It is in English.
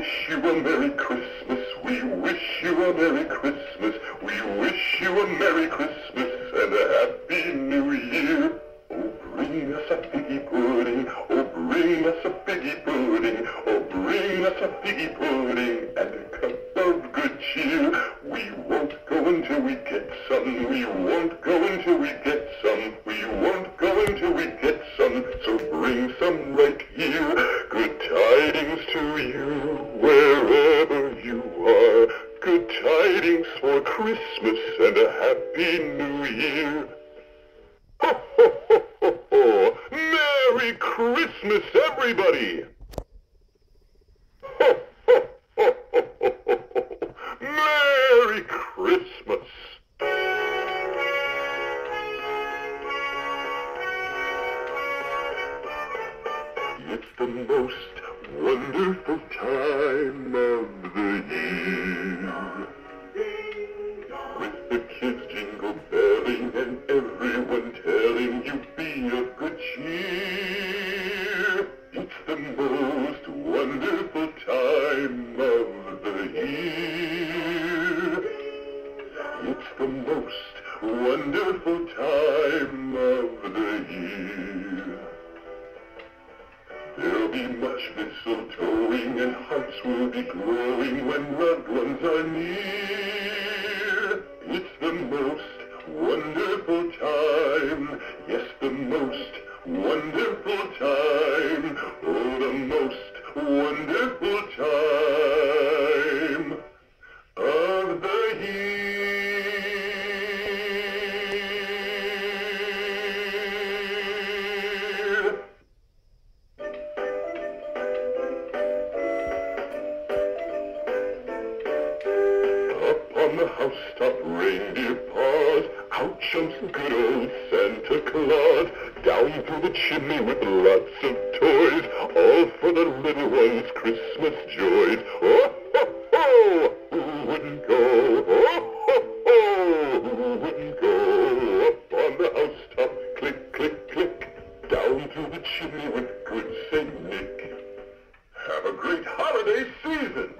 you a Merry Christmas. We wish you a Merry Christmas. We wish you a Merry Christmas and a Happy New Year. Oh, bring us a figgy pudding. Oh, bring us a figgy pudding. Oh, bring us a figgy pudding and a cup of good cheer. We won't go until we get some. We won't go until we get some. We won't go until we get some. So bring some right here. Good tidings to you for Christmas and a happy new year. Ho, ho, ho, ho, ho. Merry Christmas, everybody! Ho, ho, ho, ho, ho. Merry Christmas! It's the most wonderful time of wonderful time of the year. There'll be much mistletoeing and hearts will be glowing when loved ones are near. It's the most wonderful time, yes, the most wonderful time, oh, the most wonderful From the housetop reindeer pause, out jumps good old Santa Claus, down through the chimney with lots of toys, all for the little ones' Christmas joys. Oh ho ho! Who wouldn't go? Oh ho ho! Who wouldn't go? Up on the housetop, click click click, down through the chimney with good Saint Nick. Have a great holiday season!